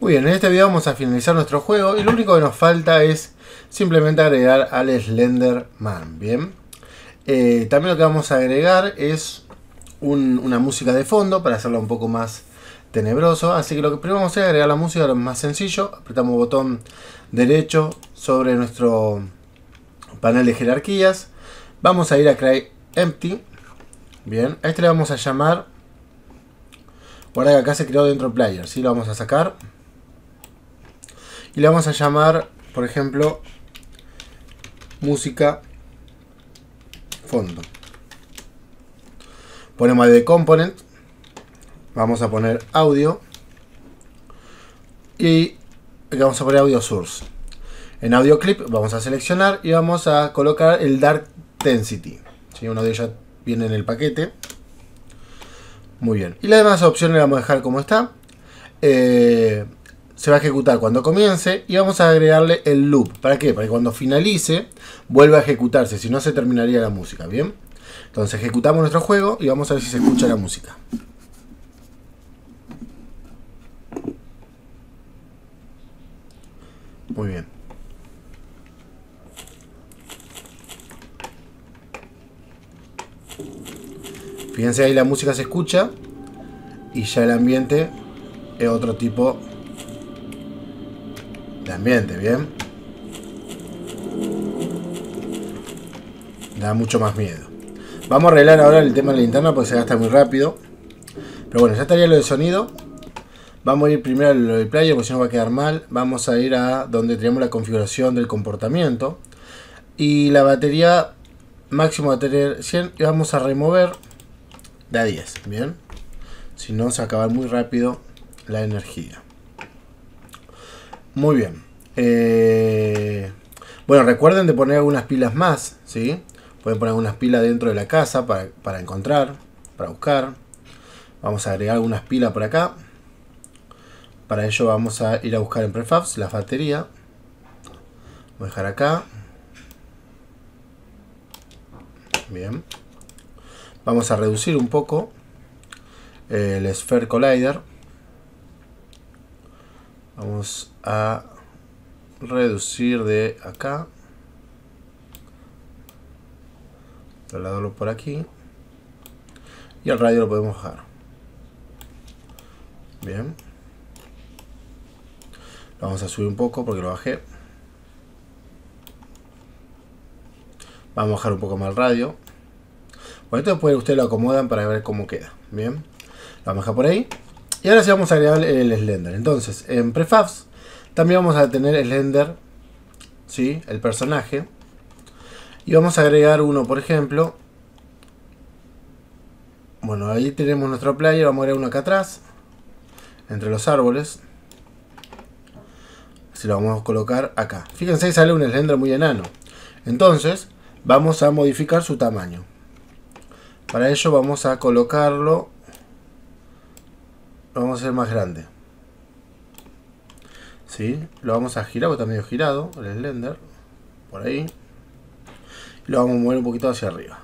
Muy bien, en este video vamos a finalizar nuestro juego y lo único que nos falta es simplemente agregar al Slenderman, ¿bien? Eh, también lo que vamos a agregar es una música de fondo para hacerlo un poco más tenebroso, así que lo que primero vamos a hacer es agregar la música, lo más sencillo, apretamos botón derecho sobre nuestro panel de jerarquías, vamos a ir a Cry Empty, bien, a este le vamos a llamar, guarda que acá se creó dentro player, ¿sí? lo vamos a sacar, y le vamos a llamar, por ejemplo, música fondo. Ponemos de component, vamos a poner audio y vamos a poner audio source. En audio clip vamos a seleccionar y vamos a colocar el dark density. si Uno de ellos viene en el paquete. Muy bien. Y las demás opciones las vamos a dejar como está. Eh, se va a ejecutar cuando comience y vamos a agregarle el loop. ¿Para qué? Para que cuando finalice vuelva a ejecutarse, si no se terminaría la música, ¿bien? Entonces ejecutamos nuestro juego y vamos a ver si se escucha la música. Muy bien. Fíjense ahí la música se escucha y ya el ambiente es otro tipo ambiente, ¿bien? Da mucho más miedo. Vamos a arreglar ahora el tema de la linterna porque se gasta muy rápido. Pero bueno, ya estaría lo de sonido. Vamos a ir primero a lo del player porque si no va a quedar mal. Vamos a ir a donde tenemos la configuración del comportamiento. Y la batería máximo va a tener 100 y vamos a remover de a 10, ¿bien? Si no, se acaba muy rápido la energía. Muy bien. Eh, bueno, recuerden de poner algunas pilas más, ¿sí? Pueden poner algunas pilas dentro de la casa para, encontrar, para buscar. Vamos a agregar algunas pilas por acá. Para ello vamos a ir a buscar en prefabs la batería. Voy a dejar acá. Bien. Vamos a reducir un poco el Sphere Collider. Vamos a reducir de acá. Trasladarlo por aquí. Y el radio lo podemos bajar. Bien. Lo vamos a subir un poco porque lo bajé. Vamos a bajar un poco más el radio. Bueno, esto después ustedes lo acomodan para ver cómo queda. Bien. Lo vamos a dejar por ahí. Y ahora sí vamos a agregar el Slender. Entonces, en Prefabs también vamos a tener Slender, ¿sí? el personaje. Y vamos a agregar uno, por ejemplo. Bueno, ahí tenemos nuestro player. Vamos a agregar uno acá atrás, entre los árboles. Así lo vamos a colocar acá. Fíjense, ahí sale un Slender muy enano. Entonces, vamos a modificar su tamaño. Para ello vamos a colocarlo lo vamos a hacer más grande. ¿Sí? Lo vamos a girar, porque está medio girado el Slender. Por ahí. Y lo vamos a mover un poquito hacia arriba.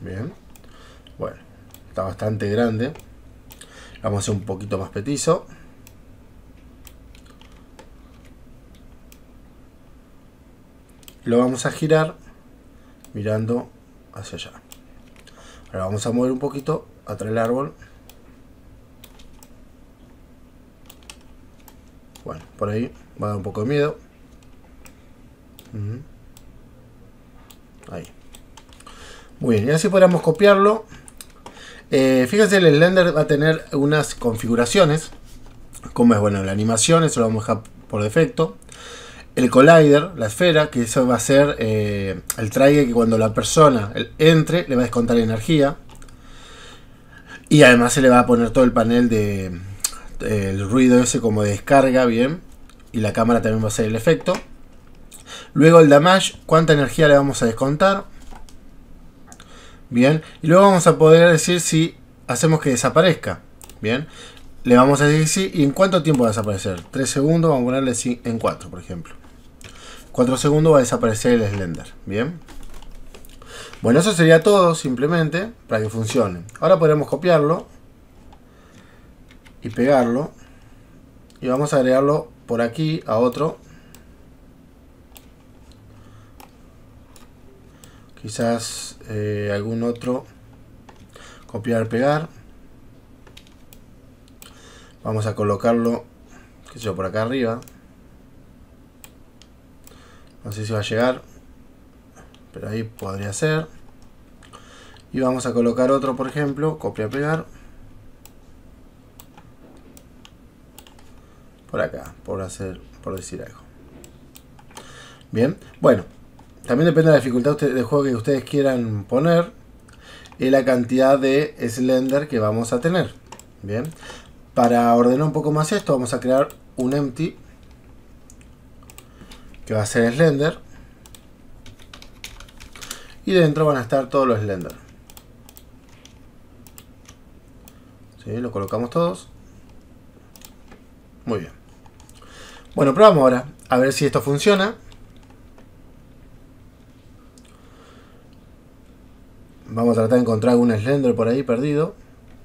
Bien. Bueno, está bastante grande. Lo vamos a hacer un poquito más petizo. Lo vamos a girar mirando hacia allá. Ahora vamos a mover un poquito atrás el árbol. Bueno, por ahí va a dar un poco de miedo. Ahí. Muy bien, y así podríamos copiarlo. Eh, fíjense, el Slender va a tener unas configuraciones. Como es, bueno, la animación, eso lo vamos a dejar por defecto. El collider, la esfera, que eso va a ser eh, el trigger que cuando la persona entre le va a descontar energía. Y además se le va a poner todo el panel de el ruido ese como de descarga, bien. Y la cámara también va a hacer el efecto. Luego el damage, cuánta energía le vamos a descontar. Bien. Y luego vamos a poder decir si hacemos que desaparezca. Bien. Le vamos a decir si y en cuánto tiempo va a desaparecer. 3 segundos, vamos a ponerle en 4, por ejemplo. 4 segundos va a desaparecer el Slender. Bien. Bueno, eso sería todo simplemente para que funcione. Ahora podemos copiarlo. y pegarlo. Y vamos a agregarlo por aquí a otro. Quizás eh, algún otro. Copiar, pegar. Vamos a colocarlo, qué sé yo, por acá arriba. No sé si va a llegar. Pero ahí podría ser. Y vamos a colocar otro, por ejemplo, copia, pegar. Por acá, por hacer, por decir algo. Bien, bueno, también depende de la dificultad del juego que ustedes quieran poner y la cantidad de Slender que vamos a tener. Bien, para ordenar un poco más esto, vamos a crear un empty que va a ser Slender. Y dentro van a estar todos los Slender. ¿Sí? Lo colocamos todos. Muy bien. Bueno, probamos ahora a ver si esto funciona. Vamos a tratar de encontrar algún Slender por ahí perdido.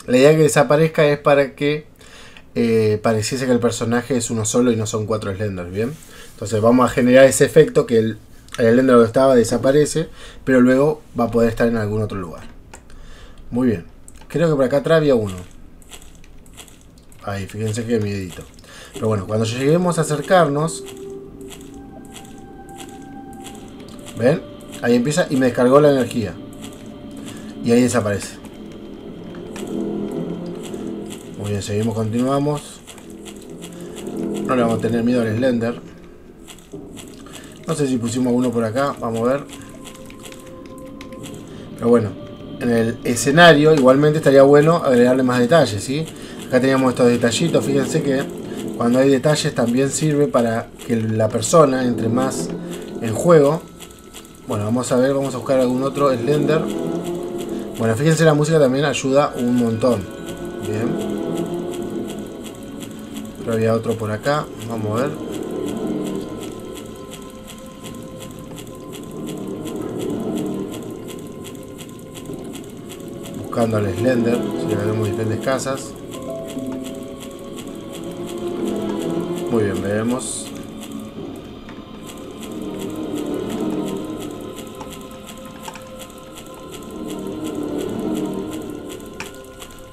La idea que desaparezca es para que eh, pareciese que el personaje es uno solo y no son cuatro Slenders, ¿bien? Entonces vamos a generar ese efecto que el, el Slender donde estaba desaparece, pero luego va a poder estar en algún otro lugar. Muy bien. Creo que por acá atrás había uno. Ahí, fíjense que miedito. Pero bueno, cuando lleguemos a acercarnos... ¿Ven? Ahí empieza y me descargó la energía. Y ahí desaparece. Muy bien, seguimos, continuamos. No le vamos a tener miedo al Slender. No sé si pusimos uno por acá, vamos a ver. Pero bueno, en el escenario igualmente estaría bueno agregarle más detalles, ¿sí? Acá teníamos estos detallitos, fíjense que cuando hay detalles también sirve para que la persona entre más en juego. Bueno, vamos a ver, vamos a buscar algún otro Slender. Bueno, fíjense la música también ayuda un montón. Bien. Pero había otro por acá, vamos a ver. Buscando al Slender, si le vemos diferentes casas. Muy bien.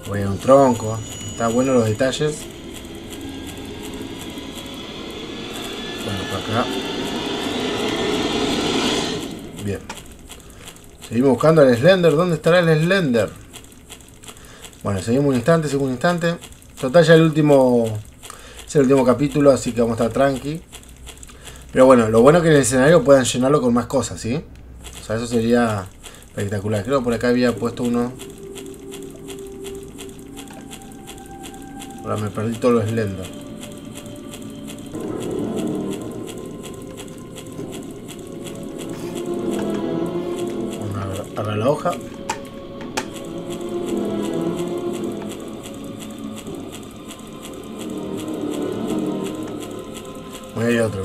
Voy a un tronco. Está bueno los detalles. Bueno, por acá. Bien. Seguimos buscando al Slender. ¿Dónde estará el Slender? Bueno, seguimos un instante, seguimos un instante. Total ya el último el último capítulo, así que vamos a estar tranqui. Pero bueno, lo bueno es que en el escenario puedan llenarlo con más cosas, ¿sí? O sea, eso sería espectacular. Creo que por acá había puesto uno. Ahora me perdí todos los Slender. Vamos a la hoja. Hay otro,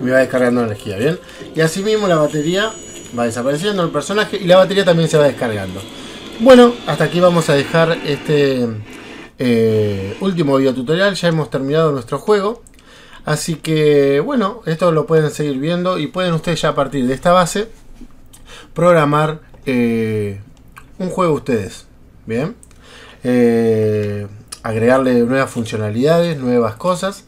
Me va descargando energía, ¿bien? Y así mismo la batería va desapareciendo el personaje y la batería también se va descargando. Bueno, hasta aquí vamos a dejar este eh, último video tutorial. Ya hemos terminado nuestro juego. Así que, bueno, esto lo pueden seguir viendo y pueden ustedes ya a partir de esta base programar eh, un juego ustedes. Bien. Eh, agregarle nuevas funcionalidades, nuevas cosas.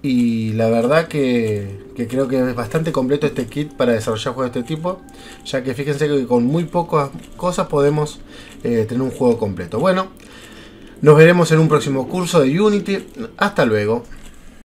Y la verdad que, creo que es bastante completo este kit para desarrollar juegos de este tipo. Ya que fíjense que con muy pocas cosas podemos eh, tener un juego completo. Bueno, nos veremos en un próximo curso de Unity. Hasta luego.